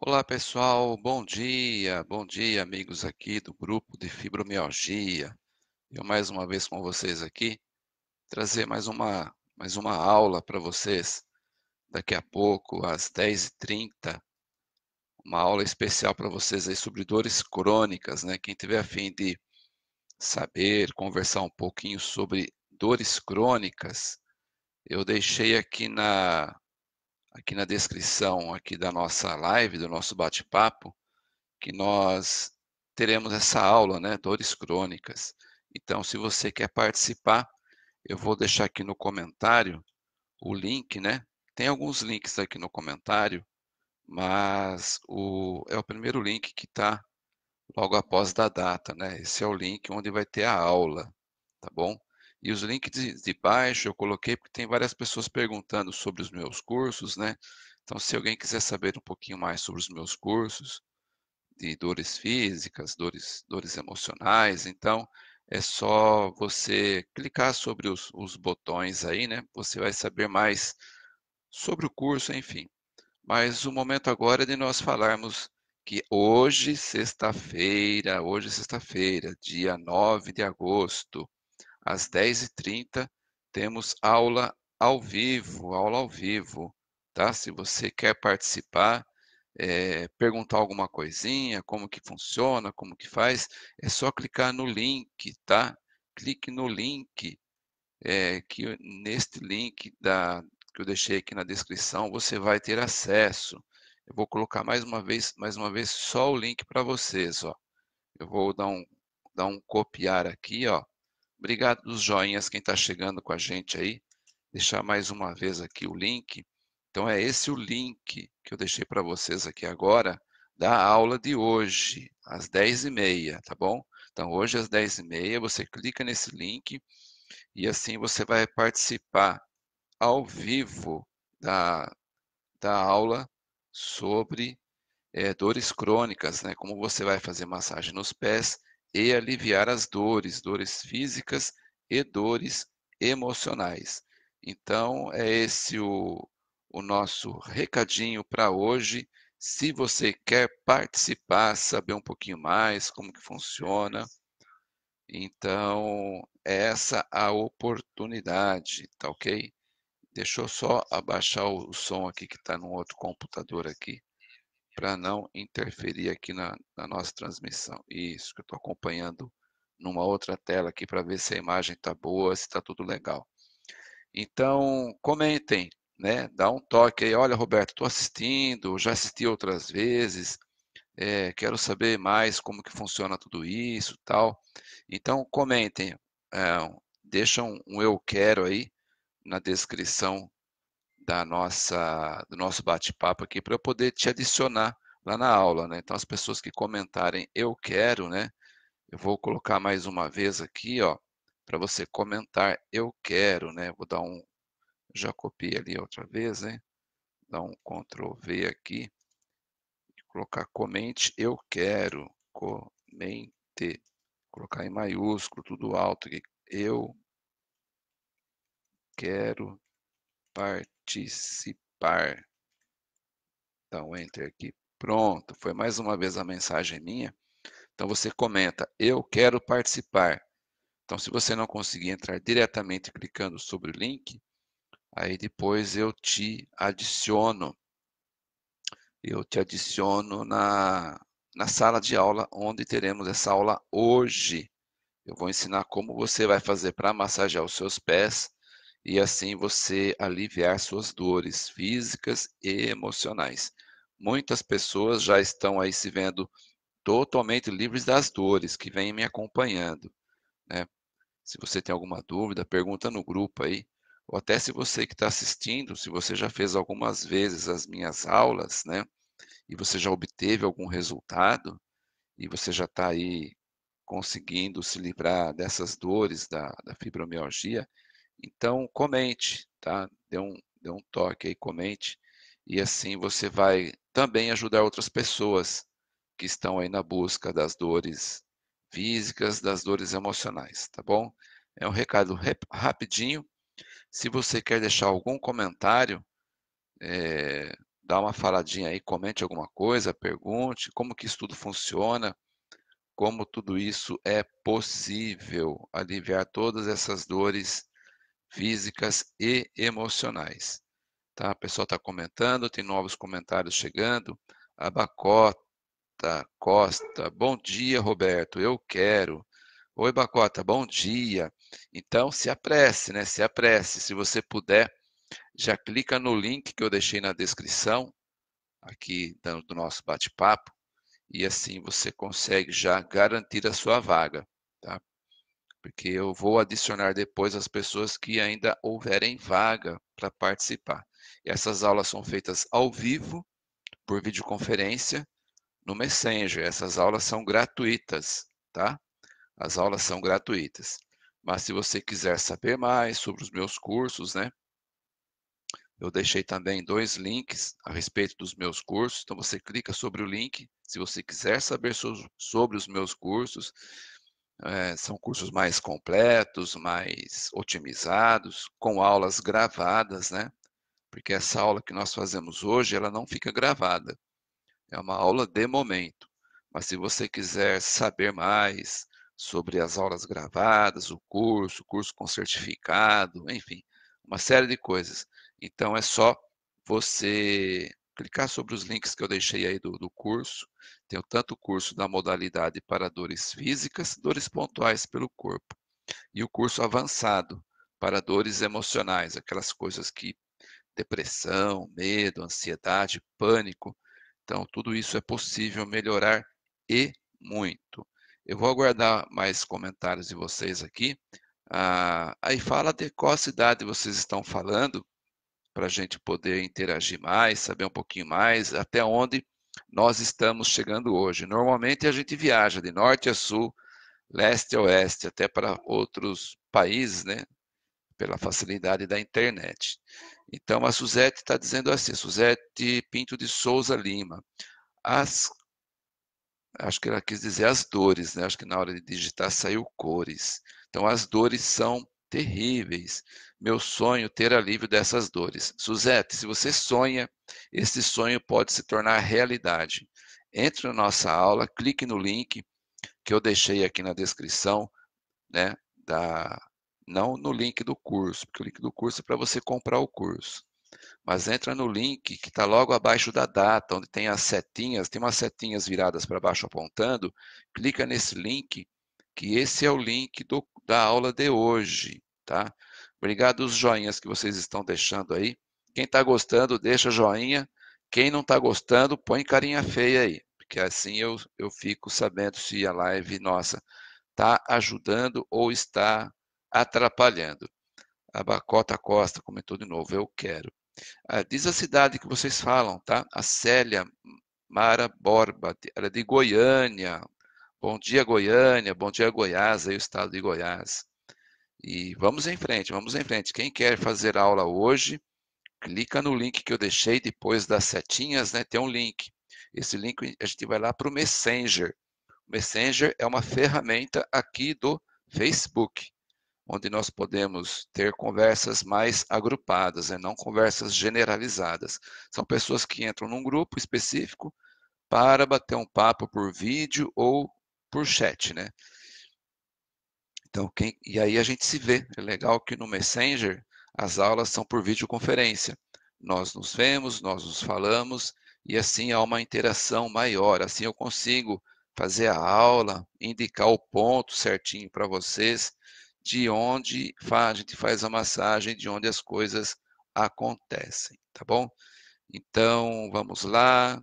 Olá pessoal, bom dia, bom dia amigos aqui do grupo de fibromialgia. Eu mais uma vez com vocês aqui, trazer mais uma, mais uma aula para vocês daqui a pouco às 10h30, uma aula especial para vocês aí sobre dores crônicas, né? Quem tiver a fim de saber, conversar um pouquinho sobre dores crônicas, eu deixei aqui na, aqui na descrição aqui da nossa live, do nosso bate-papo, que nós teremos essa aula, né, dores crônicas. Então, se você quer participar, eu vou deixar aqui no comentário o link, né? Tem alguns links aqui no comentário, mas o, é o primeiro link que está logo após da data, né? Esse é o link onde vai ter a aula, tá bom? E os links de, baixo eu coloquei porque tem várias pessoas perguntando sobre os meus cursos, né? Então, se alguém quiser saber um pouquinho mais sobre os meus cursos, de dores físicas, dores, dores emocionais, então é só você clicar sobre os, os botões aí, né? Você vai saber mais sobre o curso, enfim. Mas o momento agora é de nós falarmos que hoje, sexta-feira, hoje, sexta-feira, dia 9 de agosto, às 10h30, temos aula ao vivo, aula ao vivo, tá? Se você quer participar, é, perguntar alguma coisinha, como que funciona, como que faz, é só clicar no link, tá? Clique no link, é, que neste link da, que eu deixei aqui na descrição, você vai ter acesso. Eu vou colocar mais uma vez, mais uma vez só o link para vocês, ó. Eu vou dar um, dar um copiar aqui, ó. Obrigado dos joinhas quem está chegando com a gente aí. Deixar mais uma vez aqui o link. Então é esse o link que eu deixei para vocês aqui agora da aula de hoje, às 10h30, tá bom? Então hoje às 10h30 você clica nesse link e assim você vai participar ao vivo da, da aula sobre é, dores crônicas, né? Como você vai fazer massagem nos pés e aliviar as dores, dores físicas e dores emocionais. Então, é esse o, o nosso recadinho para hoje. Se você quer participar, saber um pouquinho mais como que funciona, então é essa a oportunidade, tá ok? Deixa eu só abaixar o som aqui que está no outro computador aqui para não interferir aqui na, na, nossa transmissão. Isso, que eu estou acompanhando numa outra tela aqui para ver se a imagem está boa, se está tudo legal. Então, comentem, né? Dá um toque aí. Olha, Roberto, estou assistindo, já assisti outras vezes, é, quero saber mais como que funciona tudo isso tal. Então, comentem, é, deixam um eu quero aí na descrição da nossa, do nosso bate-papo aqui para eu poder te adicionar lá na aula, né? Então, as pessoas que comentarem eu quero, né? Eu vou colocar mais uma vez aqui, ó, para você comentar eu quero, né? Vou dar um, já copiei ali outra vez, né? Dar um Ctrl V aqui, colocar comente eu quero, comente, colocar em maiúsculo, tudo alto aqui, eu quero participar. Dá um enter aqui. Pronto, foi mais uma vez a mensagem minha. Então você comenta, eu quero participar. Então se você não conseguir entrar diretamente clicando sobre o link, aí depois eu te adiciono. Eu te adiciono na, na sala de aula onde teremos essa aula hoje. Eu vou ensinar como você vai fazer para massagear os seus pés e assim você aliviar suas dores físicas e emocionais. Muitas pessoas já estão aí se vendo totalmente livres das dores que vêm me acompanhando, né? Se você tem alguma dúvida, pergunta no grupo aí, ou até se você que está assistindo, se você já fez algumas vezes as minhas aulas, né? E você já obteve algum resultado e você já está aí conseguindo se livrar dessas dores da, da fibromialgia, então, comente, tá? Dê um, dê um toque aí, comente. E assim você vai também ajudar outras pessoas que estão aí na busca das dores físicas, das dores emocionais, tá bom? É um recado rapidinho. Se você quer deixar algum comentário, é, dá uma faladinha aí, comente alguma coisa, pergunte como que isso tudo funciona, como tudo isso é possível aliviar todas essas dores físicas e emocionais. Tá? A pessoa está comentando, tem novos comentários chegando. Abacota Costa, bom dia, Roberto, eu quero. Oi, Bacota, bom dia. Então, se apresse, né? Se apresse. Se você puder, já clica no link que eu deixei na descrição aqui do nosso bate-papo e assim você consegue já garantir a sua vaga? Porque eu vou adicionar depois as pessoas que ainda houverem vaga para participar. E essas aulas são feitas ao vivo, por videoconferência, no Messenger. Essas aulas são gratuitas, tá? As aulas são gratuitas. Mas se você quiser saber mais sobre os meus cursos, né? Eu deixei também dois links a respeito dos meus cursos. Então você clica sobre o link. Se você quiser saber sobre os meus cursos, é, são cursos mais completos, mais otimizados, com aulas gravadas, né? Porque essa aula que nós fazemos hoje, ela não fica gravada. É uma aula de momento. Mas se você quiser saber mais sobre as aulas gravadas, o curso, o curso com certificado, enfim, uma série de coisas. Então é só você clicar sobre os links que eu deixei aí do, do curso. Tem tanto o curso da modalidade para dores físicas, dores pontuais pelo corpo, e o curso avançado para dores emocionais, aquelas coisas que depressão, medo, ansiedade, pânico. Então, tudo isso é possível melhorar e muito. Eu vou aguardar mais comentários de vocês aqui. Ah, aí fala de qual cidade vocês estão falando, para a gente poder interagir mais, saber um pouquinho mais, até onde nós estamos chegando hoje. Normalmente a gente viaja de norte a sul, leste a oeste, até para outros países, né? Pela facilidade da internet. Então a Suzete está dizendo assim, Suzete Pinto de Souza Lima. As acho que ela quis dizer as dores, né? Acho que na hora de digitar saiu cores. Então as dores são terríveis. Meu sonho ter alívio dessas dores. Suzete, se você sonha, esse sonho pode se tornar realidade. Entre na nossa aula, clique no link que eu deixei aqui na descrição, né? Da não no link do curso, porque o link do curso é para você comprar o curso. Mas entra no link que está logo abaixo da data, onde tem as setinhas, tem umas setinhas viradas para baixo apontando. Clica nesse link, que esse é o link do, da aula de hoje, tá? Obrigado os joinhas que vocês estão deixando aí. Quem está gostando, deixa joinha. Quem não está gostando, põe carinha feia aí, porque assim eu, eu fico sabendo se a live nossa está ajudando ou está atrapalhando. A Bacota Costa comentou de novo, eu quero. Ah, diz a cidade que vocês falam, tá? A Célia Mara Borba, ela é de Goiânia. Bom dia, Goiânia. Bom dia, Goiás, aí o estado de Goiás. E vamos em frente, vamos em frente. Quem quer fazer aula hoje, clica no link que eu deixei depois das setinhas, né? Tem um link. Esse link a gente vai lá para o Messenger. O Messenger é uma ferramenta aqui do Facebook onde nós podemos ter conversas mais agrupadas, né? não conversas generalizadas. São pessoas que entram num grupo específico para bater um papo por vídeo ou por chat, né? Então, quem, e aí a gente se vê. É legal que no Messenger as aulas são por videoconferência. Nós nos vemos, nós nos falamos e assim há uma interação maior. Assim eu consigo fazer a aula, indicar o ponto certinho para vocês de onde a gente faz a massagem, de onde as coisas acontecem, tá bom? Então, vamos lá.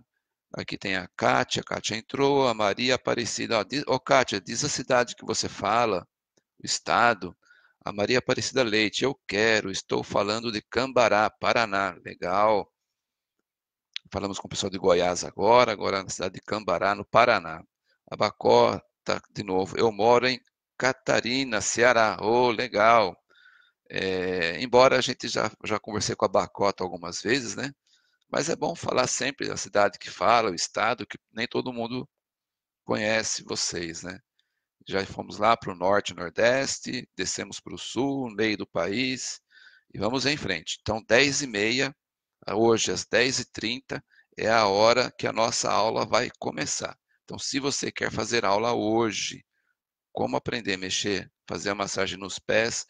Aqui tem a Kátia, a Kátia entrou, a Maria Aparecida. Ô, oh, Kátia, diz a cidade que você fala, estado. A Maria Aparecida Leite, eu quero, estou falando de Cambará, Paraná. Legal. Falamos com o pessoal de Goiás agora, agora na cidade de Cambará, no Paraná. Abacó, tá de novo. Eu moro em Catarina, Ceará. Oh, legal. É, embora a gente já, já conversei com a Bacota algumas vezes, né? Mas é bom falar sempre da cidade que fala, o estado, que nem todo mundo conhece vocês, né? Já fomos lá para o norte e nordeste, descemos para o sul, meio do país, e vamos em frente. Então, 10 e meia, hoje às 10h30 é a hora que a nossa aula vai começar. Então, se você quer fazer aula hoje, como aprender a mexer, fazer a massagem nos pés,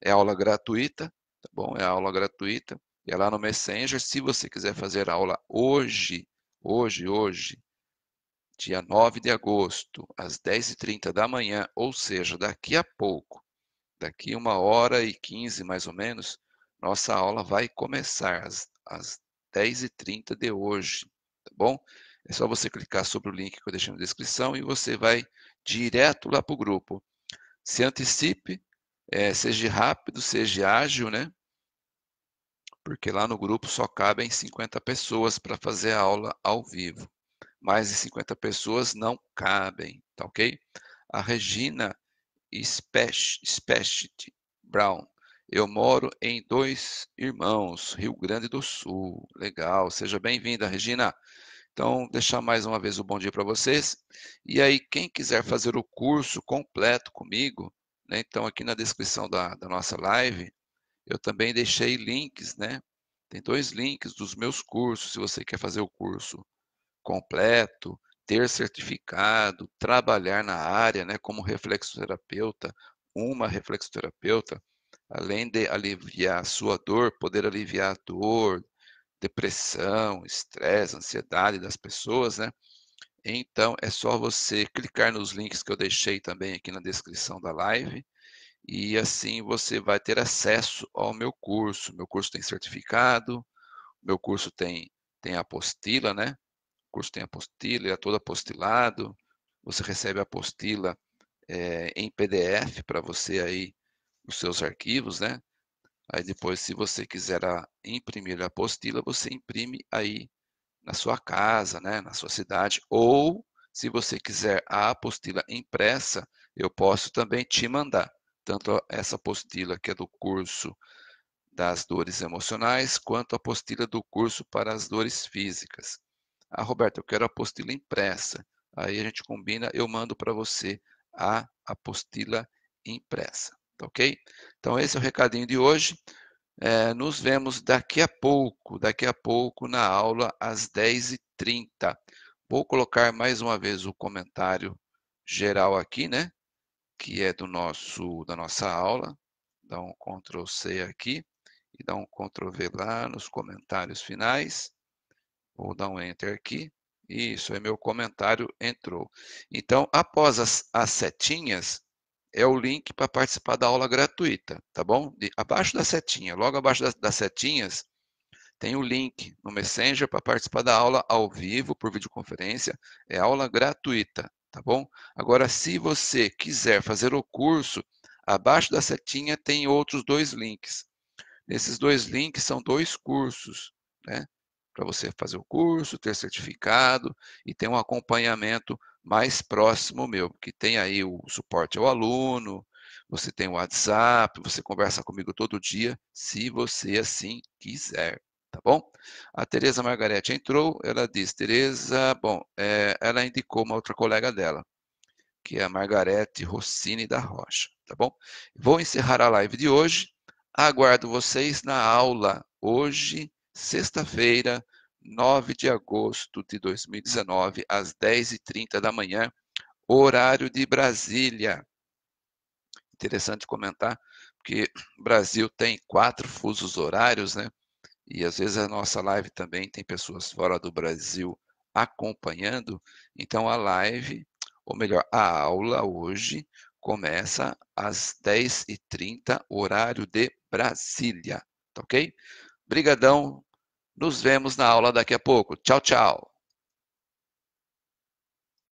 é aula gratuita, tá bom? É aula gratuita. E é lá no Messenger. Se você quiser fazer aula hoje, hoje, hoje, dia 9 de agosto, às 10h30 da manhã, ou seja, daqui a pouco, daqui uma hora e 15 mais ou menos, nossa aula vai começar às, às 10h30 de hoje, tá bom? É só você clicar sobre o link que eu deixei na descrição e você vai direto lá para o grupo. Se antecipe, é, seja rápido, seja ágil, né? Porque lá no grupo só cabem 50 pessoas para fazer a aula ao vivo. Mais de 50 pessoas não cabem, tá ok? A Regina Specht Brown. Eu moro em Dois Irmãos, Rio Grande do Sul. Legal, seja bem-vinda, Regina. Então, deixar mais uma vez o bom dia para vocês. E aí, quem quiser fazer o curso completo comigo, né, então aqui na descrição da, da nossa live, eu também deixei links, né? Tem dois links dos meus cursos, se você quer fazer o curso completo, ter certificado, trabalhar na área, né, como reflexoterapeuta, uma reflexoterapeuta, além de aliviar a sua dor, poder aliviar a dor, depressão, estresse, ansiedade das pessoas, né? Então é só você clicar nos links que eu deixei também aqui na descrição da live e assim você vai ter acesso ao meu curso. Meu curso tem certificado, meu curso tem tem apostila, né? O curso tem apostila, ele é todo apostilado. Você recebe a apostila é, em PDF para você aí os seus arquivos, né? Aí depois, se você quiser a, imprimir a apostila, você imprime aí na sua casa, né, na sua cidade. Ou, se você quiser a apostila impressa, eu posso também te mandar. Tanto essa apostila que é do curso das dores emocionais, quanto a apostila do curso para as dores físicas. Ah, Roberto, eu quero a apostila impressa. Aí a gente combina, eu mando para você a apostila impressa. Tá ok? Então, esse é o recadinho de hoje. É, nos vemos daqui a pouco, daqui a pouco na aula às 10h30. Vou colocar mais uma vez o comentário geral aqui, né? Que é do nosso, da nossa aula. Dá um Ctrl C aqui e dá um Ctrl V lá nos comentários finais. Vou dar um Enter aqui. Isso, é meu comentário entrou. Então, após as, as setinhas, é o link para participar da aula gratuita, tá bom? De, abaixo da setinha, logo abaixo das, das setinhas, tem o link no Messenger para participar da aula ao vivo, por videoconferência. É aula gratuita, tá bom? Agora, se você quiser fazer o curso, abaixo da setinha tem outros dois links. Nesses dois links são dois cursos, né? Para você fazer o curso, ter certificado e ter um acompanhamento mais próximo meu, que tem aí o suporte ao aluno, você tem o WhatsApp, você conversa comigo todo dia, se você assim quiser, tá bom? A Tereza Margarete entrou, ela disse, Tereza, bom, é, ela indicou uma outra colega dela, que é a Margarete Rossini da Rocha, tá bom? Vou encerrar a live de hoje, aguardo vocês na aula hoje, sexta-feira, 9 de agosto de 2019, às 10h30 da manhã, horário de Brasília. Interessante comentar, porque o Brasil tem quatro fusos horários, né? E às vezes a nossa live também tem pessoas fora do Brasil acompanhando. Então a live, ou melhor, a aula hoje começa às 10h30, horário de Brasília. Tá ok? Brigadão nos vemos na aula daqui a pouco. Tchau, tchau.